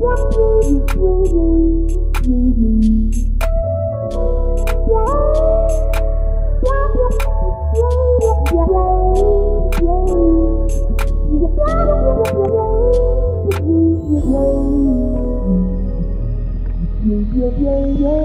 yeah, yeah, yeah.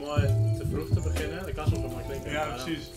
Mooi te vroeg te beginnen. Dat kan soms nog maar klinken. Ja, precies.